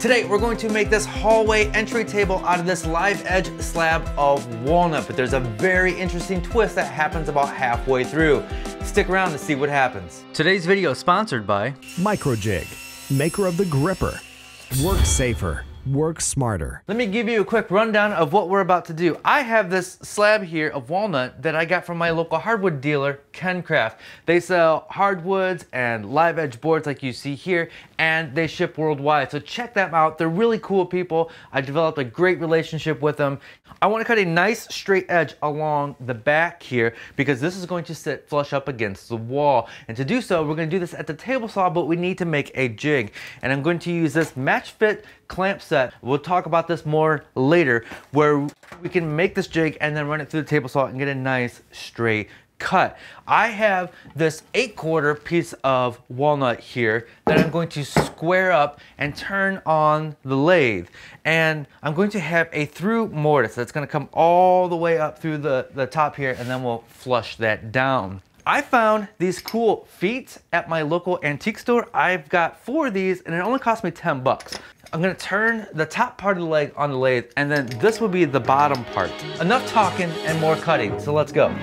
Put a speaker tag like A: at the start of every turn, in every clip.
A: Today, we're going to make this hallway entry table out of this live edge slab of walnut, but there's a very interesting twist that happens about halfway through. Stick around to see what happens. Today's video is sponsored by
B: Microjig, maker of the GRR-Ripper. Work safer work smarter.
A: Let me give you a quick rundown of what we're about to do. I have this slab here of walnut that I got from my local hardwood dealer, KenCraft. They sell hardwoods and live edge boards like you see here, and they ship worldwide. So check them out. They're really cool people. I developed a great relationship with them. I want to cut a nice straight edge along the back here because this is going to sit flush up against the wall. And to do so, we're going to do this at the table saw, but we need to make a jig. And I'm going to use this match fit clamp set. We'll talk about this more later where we can make this jig and then run it through the table saw and get a nice straight cut. I have this 8 quarter piece of walnut here that I'm going to square up and turn on the lathe. And I'm going to have a through mortise that's going to come all the way up through the, the top here and then we'll flush that down. I found these cool feet at my local antique store. I've got four of these and it only cost me 10 bucks. I'm gonna turn the top part of the leg on the lathe and then this will be the bottom part. Enough talking and more cutting, so let's go.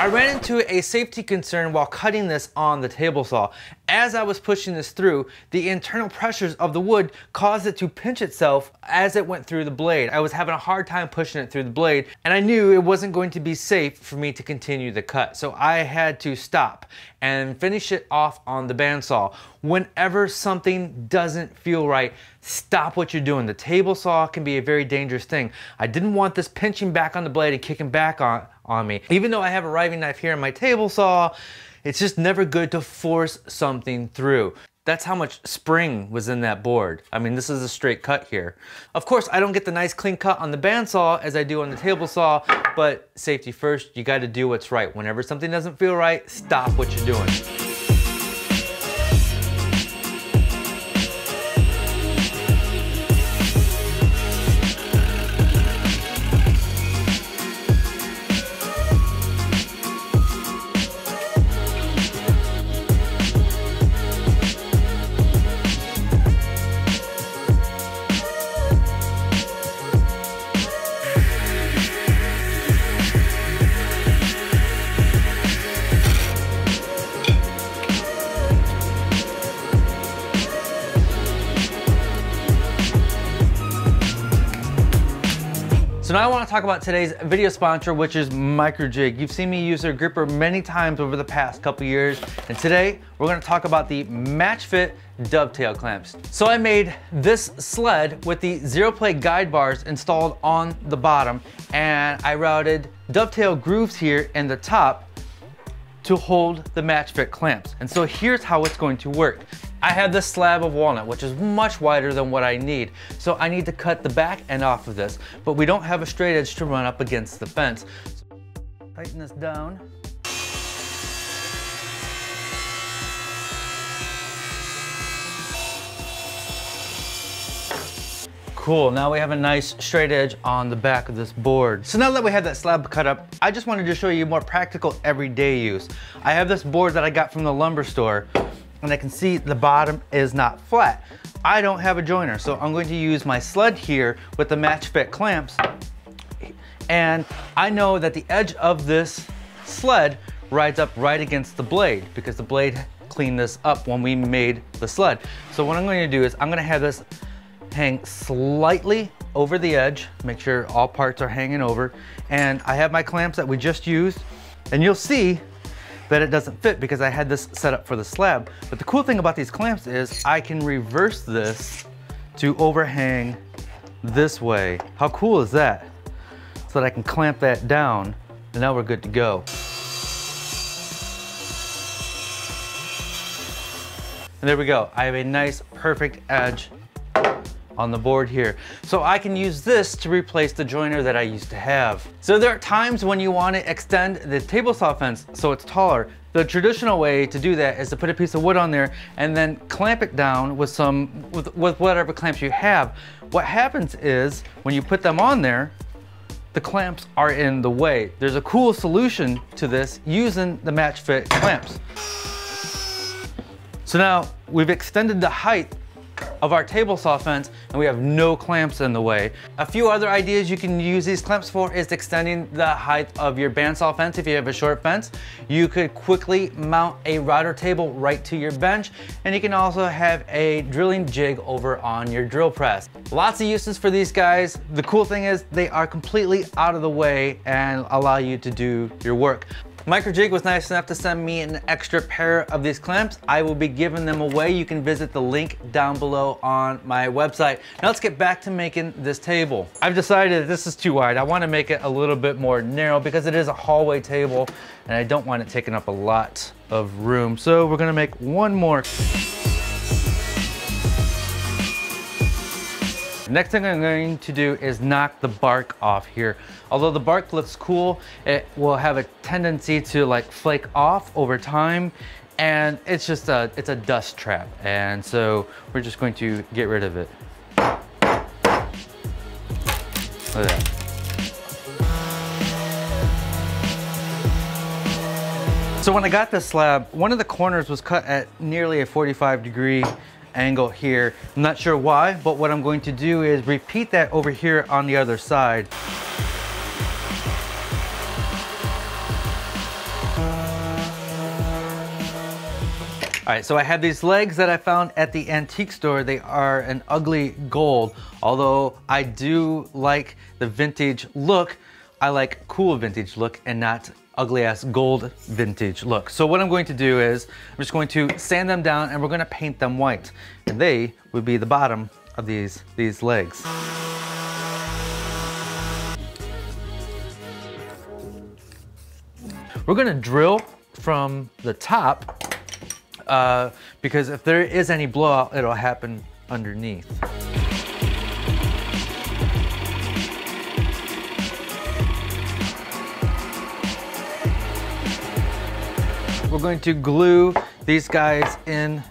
A: I ran into a safety concern while cutting this on the table saw. As I was pushing this through, the internal pressures of the wood caused it to pinch itself as it went through the blade. I was having a hard time pushing it through the blade and I knew it wasn't going to be safe for me to continue the cut. So I had to stop and finish it off on the bandsaw. Whenever something doesn't feel right, stop what you're doing. The table saw can be a very dangerous thing. I didn't want this pinching back on the blade and kicking back on, on me. Even though I have a riving knife here in my table saw, it's just never good to force something through. That's how much spring was in that board. I mean, this is a straight cut here. Of course, I don't get the nice clean cut on the bandsaw as I do on the table saw, but safety first, you gotta do what's right. Whenever something doesn't feel right, stop what you're doing. Talk about today's video sponsor, which is Microjig. You've seen me use their GRR-Ripper many times over the past couple years, and today we're going to talk about the Match Fit dovetail clamps. So I made this sled with the ZeroPlay guide bars installed on the bottom, and I routed dovetail grooves here in the top to hold the match fit clamps. And so here's how it's going to work. I have this slab of walnut, which is much wider than what I need. So I need to cut the back end off of this, but we don't have a straight edge to run up against the fence. So tighten this down. Cool, now we have a nice straight edge on the back of this board. So now that we have that slab cut up, I just wanted to show you more practical everyday use. I have this board that I got from the lumber store and I can see the bottom is not flat. I don't have a jointer, so I'm going to use my sled here with the match fit clamps. And I know that the edge of this sled rides up right against the blade because the blade cleaned this up when we made the sled. So what I'm going to do is I'm going to have this hang slightly over the edge, make sure all parts are hanging over. And I have my clamps that we just used and you'll see that it doesn't fit because I had this set up for the slab. But the cool thing about these clamps is I can reverse this to overhang this way. How cool is that? So that I can clamp that down and now we're good to go. And there we go. I have a nice, perfect edge on the board here. So I can use this to replace the jointer that I used to have. So there are times when you want to extend the table saw fence so it's taller. The traditional way to do that is to put a piece of wood on there and then clamp it down with some, with, with whatever clamps you have. What happens is when you put them on there, the clamps are in the way. There's a cool solution to this using the match fit clamps. So now we've extended the height of our table saw fence and we have no clamps in the way. A few other ideas you can use these clamps for is extending the height of your bandsaw fence if you have a short fence. You could quickly mount a router table right to your bench and you can also have a drilling jig over on your drill press. Lots of uses for these guys. The cool thing is they are completely out of the way and allow you to do your work. Microjig was nice enough to send me an extra pair of these clamps. I will be giving them away. You can visit the link down below on my website. Now let's get back to making this table. I've decided this is too wide. I wanna make it a little bit more narrow because it is a hallway table and I don't want it taking up a lot of room. So we're gonna make one more. Next thing I'm going to do is knock the bark off here. Although the bark looks cool, it will have a tendency to like flake off over time and it's just a, it's a dust trap. And so we're just going to get rid of it. Look at that. So when I got this slab, one of the corners was cut at nearly a 45 degree angle here. I'm not sure why, but what I'm going to do is repeat that over here on the other side. All right, so I have these legs that I found at the antique store. They are an ugly gold, although I do like the vintage look. I like cool vintage look and not ugly ass gold vintage look. So what I'm going to do is I'm just going to sand them down and we're gonna paint them white. And they would be the bottom of these, these legs. We're gonna drill from the top uh, because if there is any blowout, it'll happen underneath. We're going to glue these guys in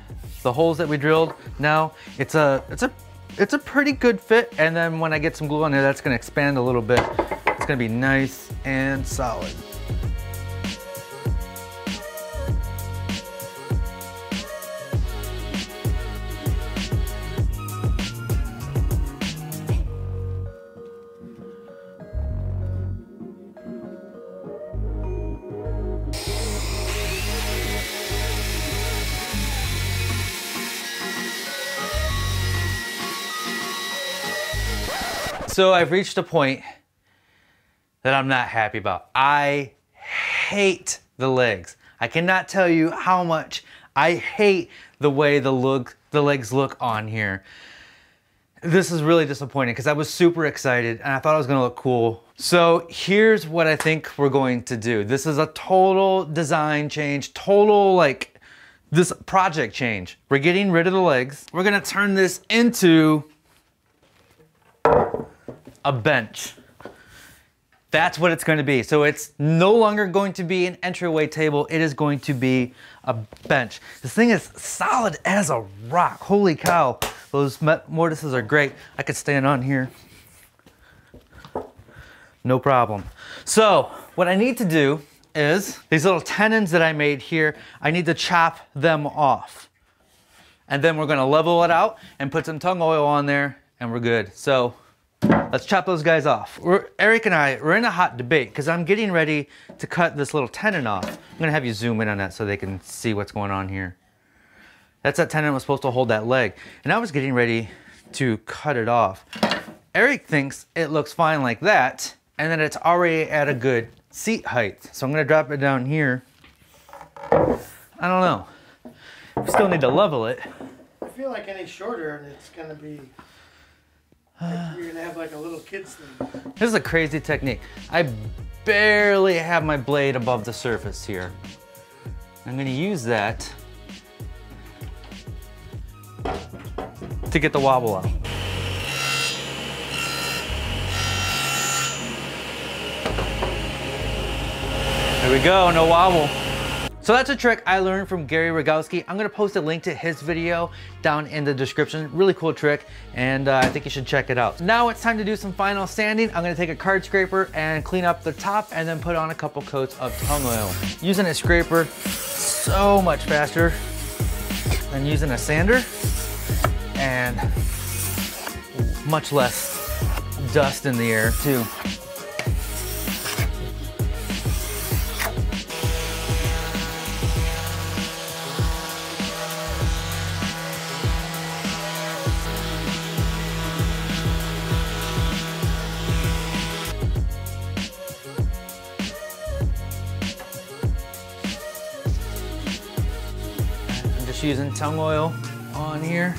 A: the holes that we drilled. Now it's a, it's a, it's a pretty good fit. And then when I get some glue on there, that's gonna expand a little bit. It's gonna be nice and solid. So I've reached a point that I'm not happy about. I hate the legs. I cannot tell you how much I hate the way the look the legs look on here. This is really disappointing because I was super excited and I thought I was gonna look cool. So here's what I think we're going to do. This is a total design change, total like this project change. We're getting rid of the legs. We're gonna turn this into a bench. That's what it's going to be. So it's no longer going to be an entryway table. It is going to be a bench. This thing is solid as a rock. Holy cow. Those mortises are great. I could stand on here. No problem. So what I need to do is these little tenons that I made here, I need to chop them off. And then we're gonna level it out and put some tung oil on there and we're good. So Let's chop those guys off. We're, Eric and I, we're in a hot debate because I'm getting ready to cut this little tenon off. I'm gonna have you zoom in on that so they can see what's going on here. That's that tenon was supposed to hold that leg. And I was getting ready to cut it off. Eric thinks it looks fine like that and then it's already at a good seat height. So I'm gonna drop it down here. I don't know. We still need to level it.
C: I feel like any shorter and it's gonna be you're gonna have like a little kid's thing.
A: This is a crazy technique. I barely have my blade above the surface here. I'm gonna use that to get the wobble up. There we go, no wobble. So that's a trick I learned from Gary Rogowski. I'm gonna post a link to his video down in the description. Really cool trick, and uh, I think you should check it out. Now it's time to do some final sanding. I'm gonna take a card scraper and clean up the top and then put on a couple coats of tung oil. Using a scraper, so much faster than using a sander, and much less dust in the air too. Just using tung oil on here.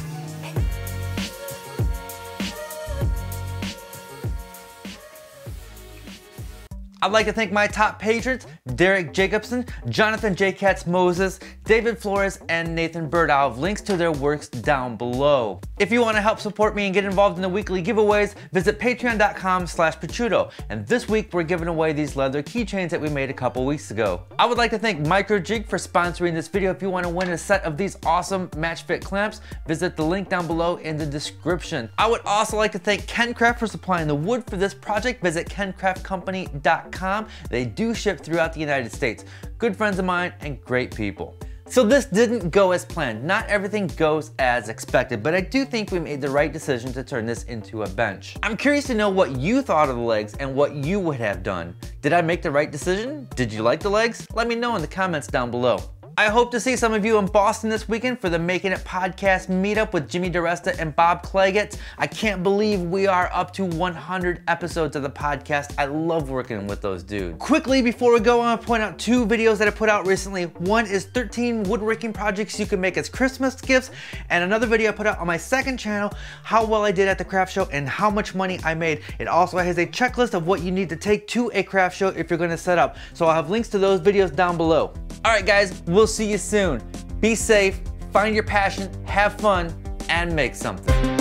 A: I'd like to thank my top patrons, Derek Jacobson, Jonathan J. Katz Moses, David Flores, and Nathan Bird. I'll have links to their works down below. If you want to help support me and get involved in the weekly giveaways, visit patreon.com slash Picciuto. And this week we're giving away these leather keychains that we made a couple weeks ago. I would like to thank Microjig for sponsoring this video. If you want to win a set of these awesome match fit clamps, visit the link down below in the description. I would also like to thank KenCraft for supplying the wood for this project. Visit kencraftcompany.com they do ship throughout the United States. Good friends of mine and great people. So this didn't go as planned. Not everything goes as expected, but I do think we made the right decision to turn this into a bench. I'm curious to know what you thought of the legs and what you would have done. Did I make the right decision? Did you like the legs? Let me know in the comments down below. I hope to see some of you in Boston this weekend for the Making It podcast meetup with Jimmy DiResta and Bob Clagett. I can't believe we are up to 100 episodes of the podcast. I love working with those dudes. Quickly, before we go, I want to point out two videos that I put out recently. One is 13 woodworking projects you can make as Christmas gifts, and another video I put out on my second channel, how well I did at the craft show and how much money I made. It also has a checklist of what you need to take to a craft show if you're going to set up. So I'll have links to those videos down below. All right, guys, we'll see you soon. Be safe, find your passion, have fun, and make something.